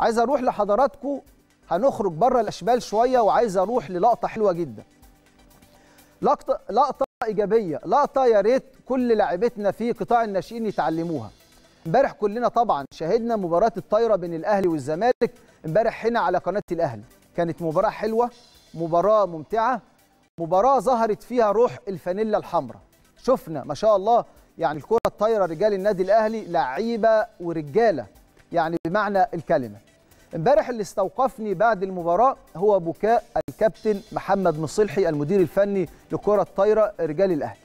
عايز أروح لحضراتكم هنخرج بره الاشبال شوية وعايز أروح للقطه حلوة جدا. لقطه لقطه إيجابية. لقطة يا ريت كل لاعبتنا في قطاع الناشئين يتعلموها. امبارح كلنا طبعا شاهدنا مباراة الطايرة بين الأهلي والزمالك امبارح هنا على قناة الأهلي. كانت مباراة حلوة مباراة ممتعة مباراة ظهرت فيها روح الفانيلا الحمراء. شفنا ما شاء الله يعني الكرة الطايرة رجال النادي الأهلي لعيبة ورجالة يعني بمعنى الكلمة. امبارح اللي استوقفني بعد المباراة هو بكاء الكابتن محمد مصلحي المدير الفني لكرة الطايرة رجال الأهلي.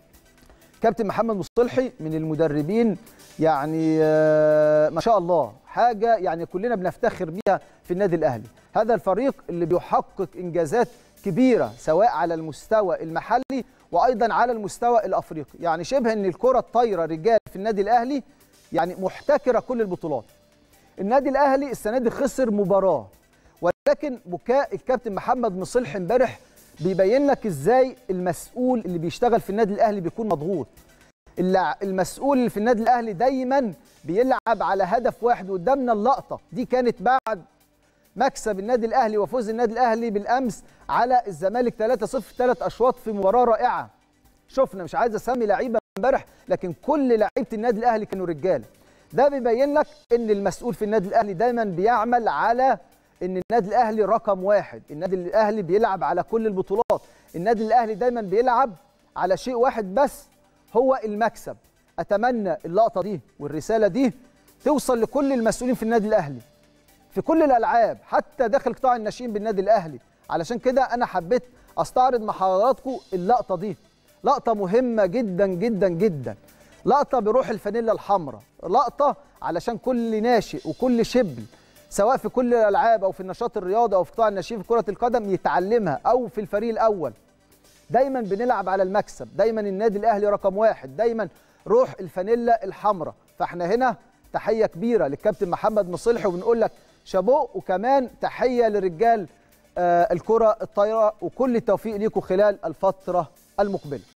كابتن محمد مصلحي من المدربين يعني آه، ما شاء الله حاجة يعني كلنا بنفتخر بيها في النادي الأهلي. هذا الفريق اللي بيحقق إنجازات كبيرة سواء على المستوى المحلي وأيضا على المستوى الأفريقي. يعني شبه إن الكرة الطايرة رجال في النادي الأهلي يعني محتكرة كل البطولات. النادي الأهلي السنة دي خسر مباراة. ولكن بكاء الكابتن محمد مصلح امبارح بيبين لك إزاي المسؤول اللي بيشتغل في النادي الأهلي بيكون مضغوط. المسؤول اللي في النادي الأهلي دايما بيلعب على هدف واحد قدامنا اللقطة. دي كانت بعد مكسب النادي الأهلي وفوز النادي الأهلي بالأمس على الزمالك 3-0 ثلاث أشواط في مباراة رائعة. شفنا مش عايز أسمي لعيبة امبارح لكن كل لعيبة النادي الأهلي كانوا رجاله ده بيبين لك إن المسؤول في النادي الأهلي دايما بيعمل على إن النادي الأهلي رقم واحد. النادي الأهلي بيلعب على كل البطولات. النادي الأهلي دايما بيلعب على شيء واحد بس هو المكسب. أتمنى اللقطة دي والرسالة دي توصل لكل المسؤولين في النادي الأهلي. في كل الألعاب حتى داخل قطاع الناشئين بالنادي الأهلي. علشان كده أنا حبيت أستعرض مع حضراتكم اللقطة دي. لقطة مهمة جدا جدا جدا. لقطة بروح الفانيلا الحمراء لقطة علشان كل ناشئ وكل شبل سواء في كل الألعاب أو في النشاط الرياضي أو في قطاع الناشئين في كرة القدم يتعلمها أو في الفريق الأول. دايما بنلعب على المكسب دايما النادي الأهلي رقم واحد دايما روح الفانيلا الحمراء. فإحنا هنا تحية كبيرة للكابتن محمد مصلحي وبنقول لك شابوه وكمان تحية لرجال آه، الكرة الطايرة وكل التوفيق ليكم خلال الفترة المقبلة.